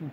うん。